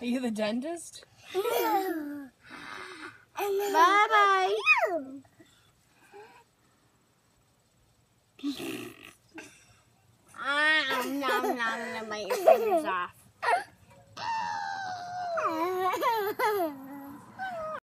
Are you the dentist? ah, am nam nam na may ipunsa.